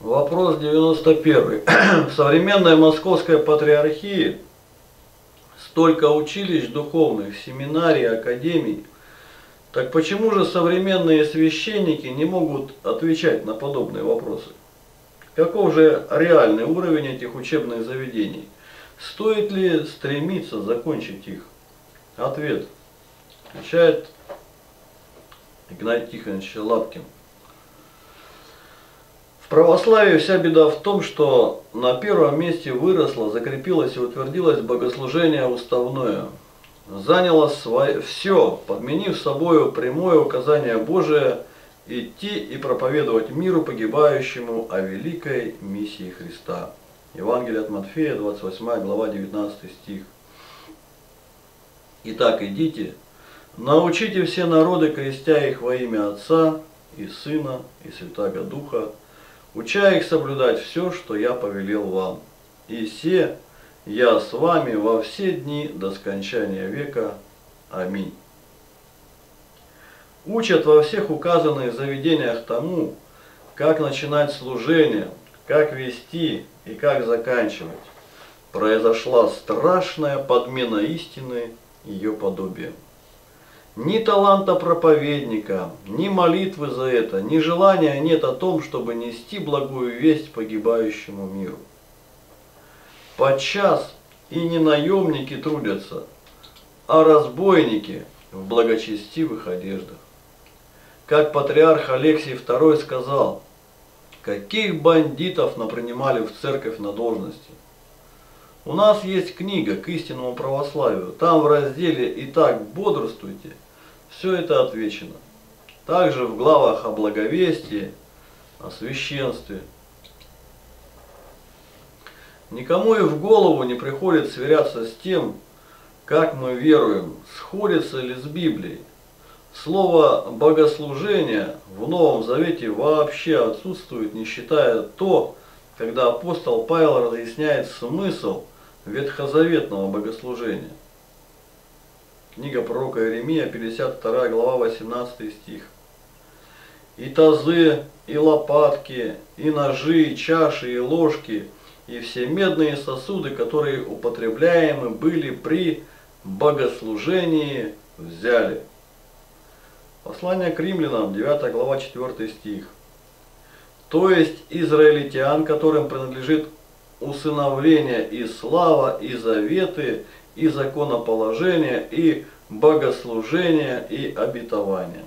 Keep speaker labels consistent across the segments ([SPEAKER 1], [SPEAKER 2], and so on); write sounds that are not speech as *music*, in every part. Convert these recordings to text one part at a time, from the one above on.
[SPEAKER 1] Вопрос 91. *clears throat* В современной московской патриархии столько училищ духовных, семинарий, академий. Так почему же современные священники не могут отвечать на подобные вопросы? Каков же реальный уровень этих учебных заведений? Стоит ли стремиться закончить их? Ответ. Отвечает Игнатий Тихонович Лапкин. Православии вся беда в том, что на первом месте выросло, закрепилось и утвердилось богослужение уставное. Заняло свое, все, подменив собою прямое указание Божие идти и проповедовать миру погибающему о великой миссии Христа. Евангелие от Матфея, 28 глава, 19 стих. Итак, идите, научите все народы, крестя их во имя Отца и Сына и Святаго Духа, уча их соблюдать все, что я повелел вам. И все я с вами во все дни до скончания века. Аминь. Учат во всех указанных заведениях тому, как начинать служение, как вести и как заканчивать. Произошла страшная подмена истины ее подобием. Ни таланта проповедника, ни молитвы за это, ни желания нет о том, чтобы нести благую весть погибающему миру. Подчас и не наемники трудятся, а разбойники в благочестивых одеждах. Как патриарх Алексий II сказал, каких бандитов напринимали в церковь на должности. У нас есть книга к истинному православию. Там в разделе «Итак, бодрствуйте» все это отвечено. Также в главах о благовестии, о священстве. Никому и в голову не приходит сверяться с тем, как мы веруем, сходится ли с Библией. Слово «богослужение» в Новом Завете вообще отсутствует, не считая то, когда апостол Павел разъясняет смысл ветхозаветного богослужения. Книга пророка Иеремия, 52 глава, 18 стих. И тазы, и лопатки, и ножи, и чаши, и ложки, и все медные сосуды, которые употребляемы были при богослужении, взяли. Послание к римлянам, 9 глава, 4 стих. То есть израильтян, которым принадлежит усыновление и слава, и заветы, и законоположение, и богослужение, и обетование.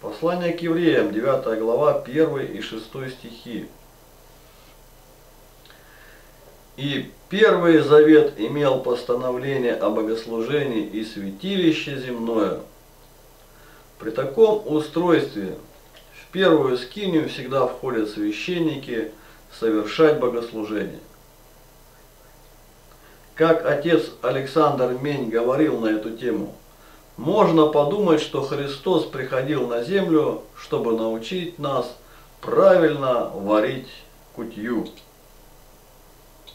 [SPEAKER 1] Послание к евреям, 9 глава, 1 и 6 стихи. И первый завет имел постановление о богослужении и святилище земное. При таком устройстве первую скинию всегда входят священники совершать богослужение. Как отец Александр Мень говорил на эту тему, можно подумать, что Христос приходил на землю, чтобы научить нас правильно варить кутью.